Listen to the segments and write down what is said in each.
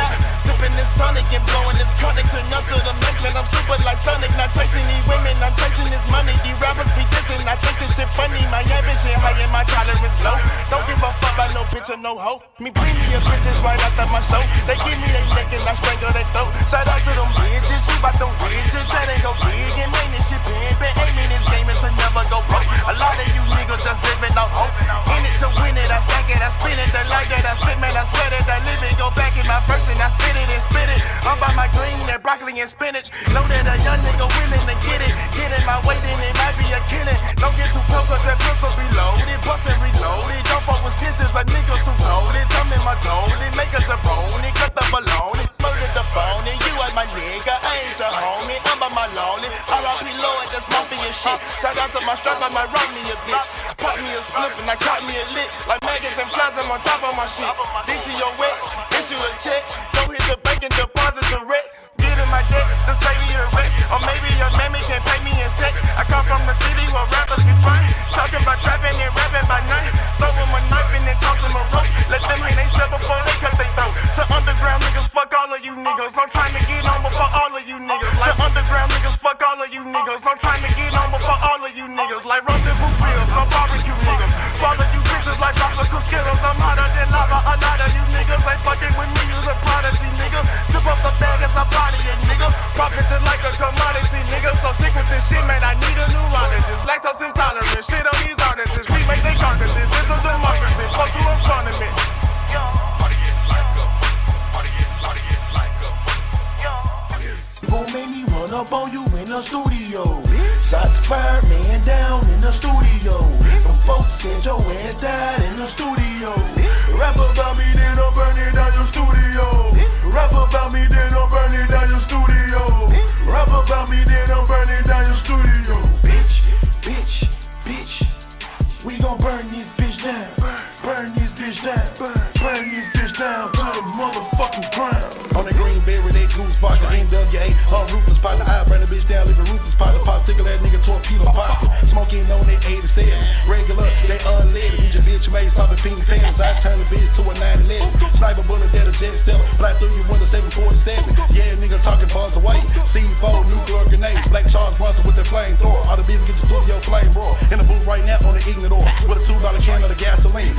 took. Sipping this tonic and blowing this chronic, turn up to the man. I'm super like Sonic, not chasing these women, I'm chasing this money. These rappers be dissing, I take this shit funny. My ambition high and my tolerance low. Don't give a fuck about no bitch or no hoe. Me premium bitches right after my show. They give me their neck and I strangle their throat. Shout out to them bitches, who bout them bitches that ain't go big and ain't this shit pimpin'. Aiming this game is to never go broke. A lot of you niggas just living off hope. In it to win it, I stack it, I spin it. The life that I spit, broccoli and spinach. Know that a young nigga willing to get it. Get in my way, then it might be a killing. Don't get too close, cause that pistol be loaded. Bust and reloaded. Don't fuck with snitches, a nigga too loaded. Thumb in my toad, make us a phony. Cut the balloon, murder the phone. And you ain't my nigga, I ain't your homie. I'm by my lonely. R.I.P. Lord, that's mafia shit. Shout out to my strap, I might rock me a bitch. Pop me a spliff and I caught me a lick. Like maggots and flies, I'm on top of my shit. DTOX, before they cut they throat. To underground niggas, fuck all of you niggas. I'm trying to get on before all of you niggas. Like underground niggas, fuck all of you niggas. I'm trying to get on before all of you niggas. Like rendezvous grills, I'm barbecue niggas. Swallow you bitches like popsicle skittles. I'm hotter than lava. A lot of you niggas ain't fucking with me. You's a prodigy, nigga. Zip up the bag as I body it, nigga. Profit just like a commodity, nigga. So stick with this shit, man. Up on you in the studio. Shots fired, man down in the studio. Them folks said your ass died in the studio. Rap about me, then I'm burning down your studio. Rap about me, then I'm burning down your studio. Rap about me, then I'm burning down your studio. Bitch, bitch, bitch. We gon' burn this bitch down. Burn this bitch down. Burn this bitch down to the motherfucking ground. Goose vodka, NWA, on ruthless partner. I burn the bitch down, leave a ruthless partner. Pop tickle that nigga torpedo vodka. Smoking on that 87. Regular, they unleaded. Beat your bitch made something pink pants. I turn the bitch to a 911. Sniper bullet that a jet seller. Fly through you with a 747. Yeah, nigga talking bars away. C4, nuclear grenade. Black Charles Bronson with that flamethrower. All the beef get the studio flame bro. In the booth right now on the ignorant door. With a $2 can of the gasoline.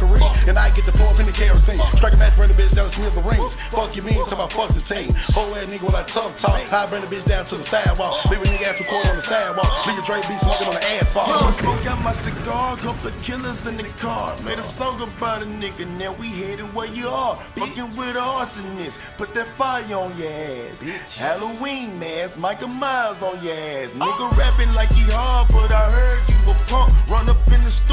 Fuckery. And I get the pour up in the kerosene. Strike a match, burn the bitch down to smith the rings. Fuck you mean till I fuck the team. Whole ass nigga with like tough talk. I bring the bitch down to the sidewalk. Leave a nigga ass record on the sidewalk. Leave your Drake be smoking on the asphalt. Yo, smoke out my cigar, couple of killers in the car. Made a song about a nigga, now we headed where you are. Fucking with arsonists, put that fire on your ass. Halloween mask, Michael Myers on your ass. Nigga rapping like he hard, but I heard you a punk. Run up in the studio